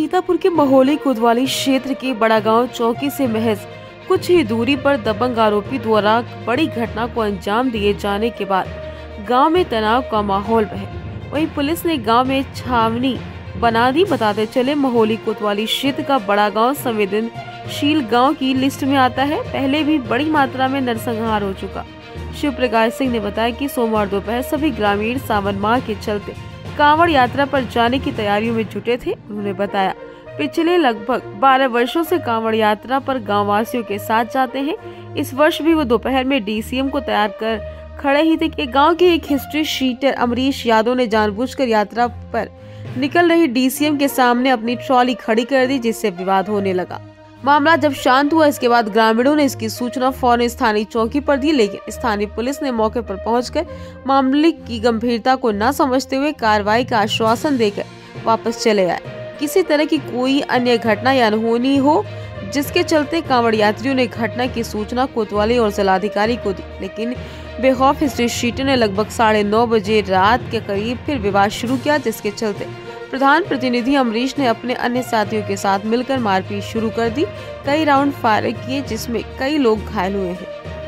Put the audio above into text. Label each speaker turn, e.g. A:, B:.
A: सीतापुर के महोली कोतवाली क्षेत्र के बड़ा गाँव चौकी से महज कुछ ही दूरी पर दबंग आरोपी द्वारा बड़ी घटना को अंजाम दिए जाने के बाद गाँव में तनाव का माहौल है वहीं पुलिस ने गाँव में छावनी बना दी। बताते चले, महोली कोतवाली क्षेत्र का बड़ा गाँव संवेदनशील गाँव की लिस्ट में आता है। पहले भी बड़ी मात्रा में नरसंहार हो चुका। शिव प्रकाश सिंह ने बताया कि सोमवार दोपहर सभी ग्रामीण सावन माह के चलते कांवड़ यात्रा पर जाने की तैयारियों में जुटे थे, उन्होंने बताया। पिछले लगभग 12 वर्षों से कांवड़ यात्रा पर गाँव वासियों के साथ जाते हैं। इस वर्ष भी वो दोपहर में डीसीएम को तैयार कर खड़े ही थे कि गाँव के एक हिस्ट्री शीटर अमरीश यादव ने जानबूझकर यात्रा पर निकल रही डीसीएम के सामने अपनी ट्रॉली खड़ी कर दी, जिससे विवाद होने लगा। मामला जब शांत हुआ, इसके बाद ग्रामीणों ने इसकी सूचना फ़ौरन स्थानीय चौकी पर दी, लेकिन स्थानीय पुलिस ने मौके पर पहुंचकर मामले की गंभीरता को न समझते हुए कार्रवाई का आश्वासन देकर वापस चले आए। किसी तरह की कोई अन्य घटना या अनहोनी हो, जिसके चलते कांवड़ यात्रियों ने घटना की सूचना कोतवाली और जिलाधिकारी को दी, लेकिन बेखौफ हिस्ट्री शीटर ने लगभग साढ़े नौ बजे रात के करीब फिर विवाद शुरू किया, जिसके चलते प्रधान प्रतिनिधि अमरीश ने अपने अन्य साथियों के साथ मिलकर मारपीट शुरू कर दी। कई राउंड फायर किए, जिसमें कई लोग घायल हुए हैं।